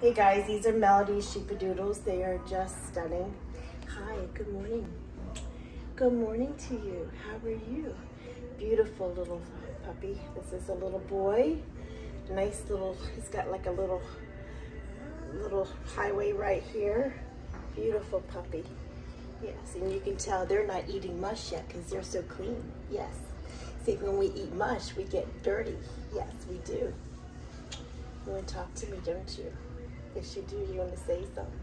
Hey guys, these are Melody's Sheepadoodles. They are just stunning. Hi, good morning. Good morning to you. How are you? Beautiful little puppy. This is a little boy. Nice little, he's got like a little, little highway right here. Beautiful puppy. Yes, and you can tell they're not eating mush yet because they're so clean. Yes. See, when we eat mush, we get dirty. Yes, we do. You want to talk to me, don't you? Yes, you do. You want to say something?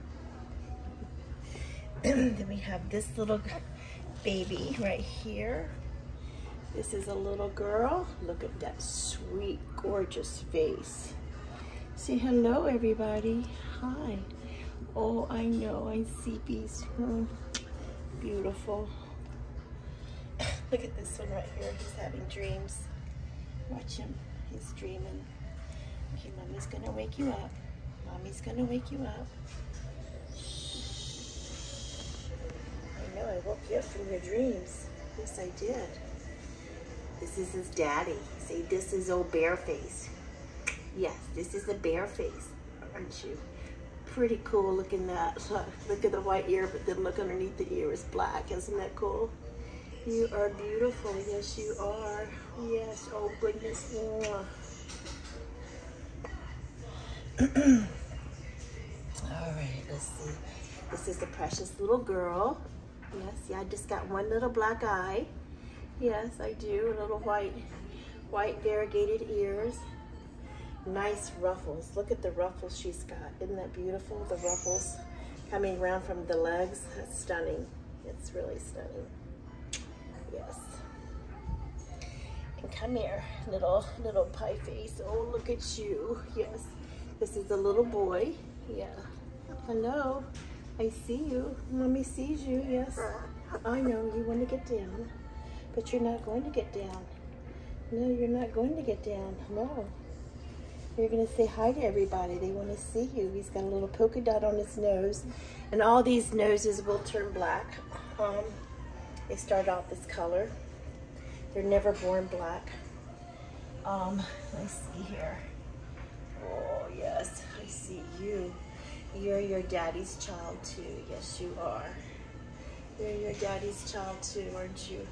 then we have this little baby right here. This is a little girl. Look at that sweet, gorgeous face. Say hello, everybody. Hi. Oh, I know. I see bees. Hmm. Beautiful. Look at this one right here. He's having dreams. Watch him. He's dreaming. Okay, mommy's gonna wake you up. Mommy's gonna wake you up. I know I woke you up from your dreams. Yes, I did. This is his daddy. See, this is old bear face. Yes, this is a bear face, aren't you? Pretty cool looking that. Uh, look at the white ear, but then look underneath the ear is black. Isn't that cool? You are beautiful. Yes, you are. Yes. Oh, goodness. See. This is a precious little girl. Yes, yeah, I just got one little black eye. Yes, I do. Little white, white variegated ears. Nice ruffles. Look at the ruffles she's got. Isn't that beautiful? The ruffles coming around from the legs. That's stunning. It's really stunning. Yes. And come here, little little pie face. Oh, look at you. Yes. This is the little boy. Yeah. Hello. I see you. Mommy sees you. Yes. I know you want to get down, but you're not going to get down. No, you're not going to get down. No. You're going to say hi to everybody. They want to see you. He's got a little polka dot on his nose. And all these noses will turn black. Um, they start off this color. They're never born black. Um, let's see here. Oh, yes, I see you. You're your daddy's child too. Yes, you are. You're your daddy's child too, aren't you?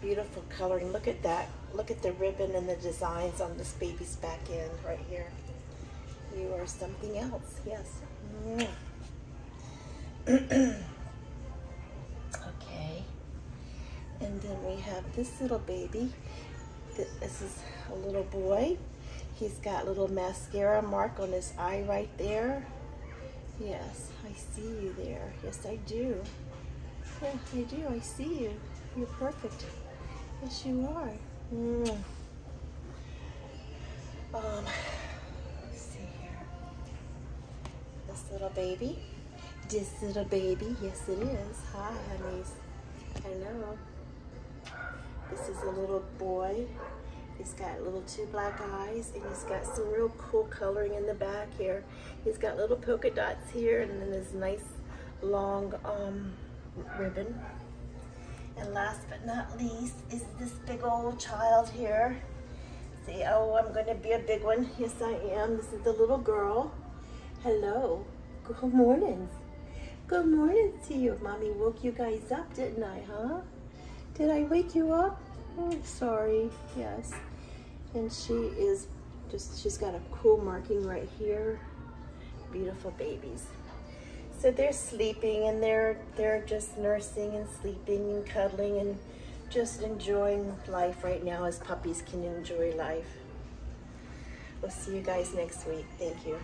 Beautiful coloring. Look at that. Look at the ribbon and the designs on this baby's back end right here. You are something else. Yes. okay. And then we have this little baby. This is a little boy. He's got little mascara mark on his eye right there. Yes, I see you there. Yes, I do. Yeah, I do. I see you. You're perfect. Yes, you are. Mm. Um, let's see here. This little baby. This little baby. Yes, it is. Hi, honeys. Hello. This is a little boy. He's got little two black eyes and he's got some real cool coloring in the back here. He's got little polka dots here and then this nice long um, ribbon. And last but not least is this big old child here. See, oh, I'm gonna be a big one. Yes, I am. This is the little girl. Hello. Good morning. Good morning to you. Mommy woke you guys up, didn't I, huh? Did I wake you up? Oh, sorry. Yes and she is just she's got a cool marking right here. Beautiful babies. So they're sleeping and they're they're just nursing and sleeping and cuddling and just enjoying life right now as puppies can enjoy life. We'll see you guys next week. Thank you